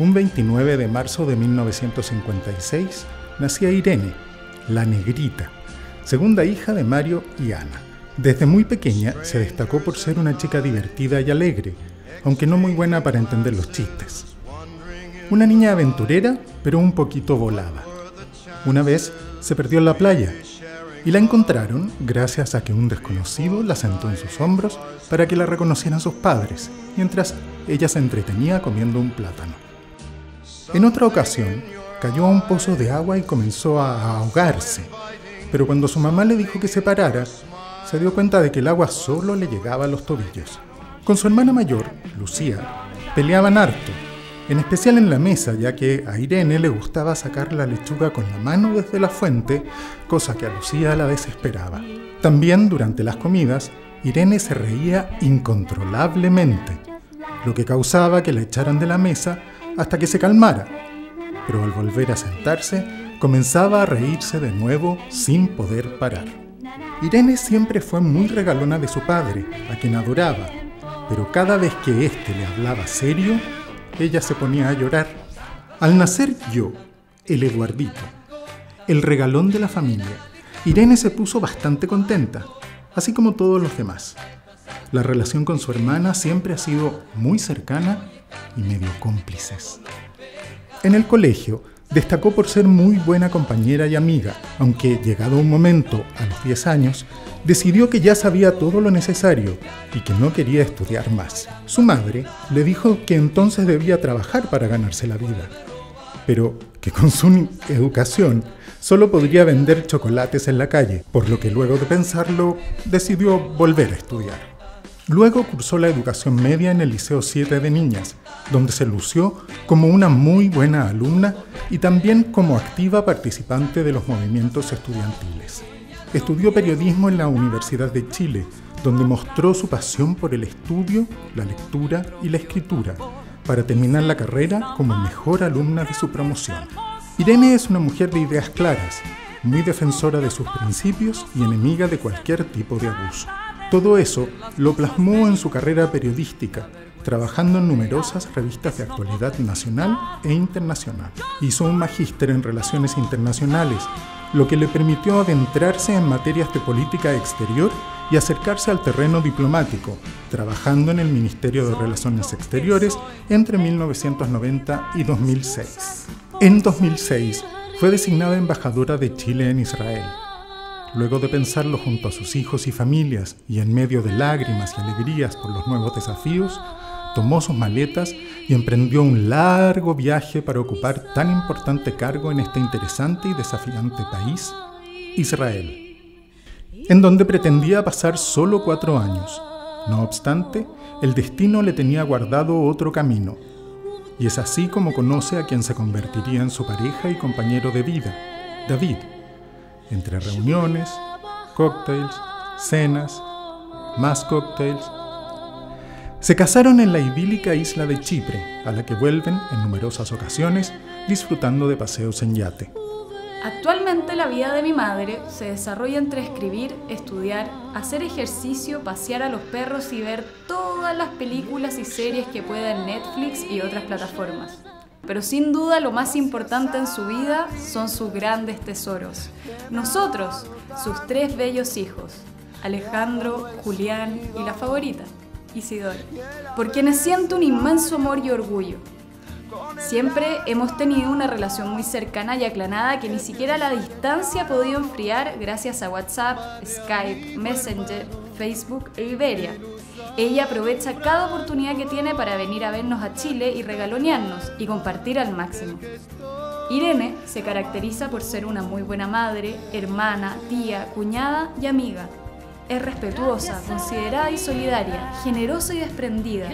Un 29 de marzo de 1956 nacía Irene, la negrita, segunda hija de Mario y Ana. Desde muy pequeña se destacó por ser una chica divertida y alegre, aunque no muy buena para entender los chistes. Una niña aventurera, pero un poquito volada. Una vez se perdió en la playa y la encontraron gracias a que un desconocido la sentó en sus hombros para que la reconocieran sus padres, mientras ella se entretenía comiendo un plátano. En otra ocasión, cayó a un pozo de agua y comenzó a ahogarse, pero cuando su mamá le dijo que se parara, se dio cuenta de que el agua solo le llegaba a los tobillos. Con su hermana mayor, Lucía, peleaban harto, en especial en la mesa, ya que a Irene le gustaba sacar la lechuga con la mano desde la fuente, cosa que a Lucía la desesperaba. También durante las comidas, Irene se reía incontrolablemente, lo que causaba que la echaran de la mesa hasta que se calmara. Pero al volver a sentarse, comenzaba a reírse de nuevo sin poder parar. Irene siempre fue muy regalona de su padre, a quien adoraba, pero cada vez que éste le hablaba serio, ella se ponía a llorar. Al nacer yo, el Eduardito, el regalón de la familia, Irene se puso bastante contenta, así como todos los demás. La relación con su hermana siempre ha sido muy cercana y medio cómplices. En el colegio, Destacó por ser muy buena compañera y amiga, aunque llegado un momento, a los 10 años, decidió que ya sabía todo lo necesario y que no quería estudiar más. Su madre le dijo que entonces debía trabajar para ganarse la vida, pero que con su educación solo podría vender chocolates en la calle, por lo que luego de pensarlo decidió volver a estudiar. Luego cursó la educación media en el Liceo 7 de Niñas, donde se lució como una muy buena alumna y también como activa participante de los movimientos estudiantiles. Estudió periodismo en la Universidad de Chile, donde mostró su pasión por el estudio, la lectura y la escritura, para terminar la carrera como mejor alumna de su promoción. Irene es una mujer de ideas claras, muy defensora de sus principios y enemiga de cualquier tipo de abuso. Todo eso lo plasmó en su carrera periodística, trabajando en numerosas revistas de actualidad nacional e internacional. Hizo un magíster en relaciones internacionales, lo que le permitió adentrarse en materias de política exterior y acercarse al terreno diplomático, trabajando en el Ministerio de Relaciones Exteriores entre 1990 y 2006. En 2006 fue designada embajadora de Chile en Israel Luego de pensarlo junto a sus hijos y familias y en medio de lágrimas y alegrías por los nuevos desafíos, tomó sus maletas y emprendió un largo viaje para ocupar tan importante cargo en este interesante y desafiante país, Israel, en donde pretendía pasar solo cuatro años. No obstante, el destino le tenía guardado otro camino, y es así como conoce a quien se convertiría en su pareja y compañero de vida, David, entre reuniones, cócteles, cenas, más cócteles. Se casaron en la idílica isla de Chipre, a la que vuelven en numerosas ocasiones disfrutando de paseos en yate. Actualmente la vida de mi madre se desarrolla entre escribir, estudiar, hacer ejercicio, pasear a los perros y ver todas las películas y series que pueda en Netflix y otras plataformas. Pero sin duda lo más importante en su vida son sus grandes tesoros. Nosotros, sus tres bellos hijos, Alejandro, Julián y la favorita, Isidora, por quienes siento un inmenso amor y orgullo. Siempre hemos tenido una relación muy cercana y aclanada que ni siquiera la distancia ha podido enfriar gracias a WhatsApp, Skype, Messenger, Facebook e Iberia. Ella aprovecha cada oportunidad que tiene para venir a vernos a Chile y regalonearnos y compartir al máximo. Irene se caracteriza por ser una muy buena madre, hermana, tía, cuñada y amiga. Es respetuosa, considerada y solidaria, generosa y desprendida.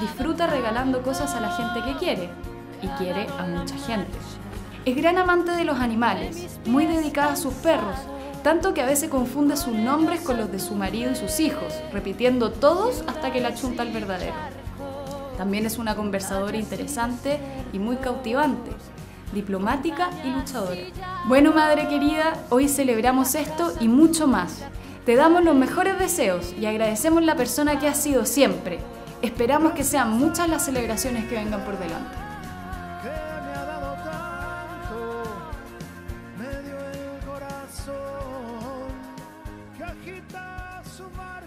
Disfruta regalando cosas a la gente que quiere y quiere a mucha gente. Es gran amante de los animales, muy dedicada a sus perros tanto que a veces confunde sus nombres con los de su marido y sus hijos, repitiendo todos hasta que la chunta el verdadero. También es una conversadora interesante y muy cautivante, diplomática y luchadora. Bueno, madre querida, hoy celebramos esto y mucho más. Te damos los mejores deseos y agradecemos la persona que has sido siempre. Esperamos que sean muchas las celebraciones que vengan por delante. survive.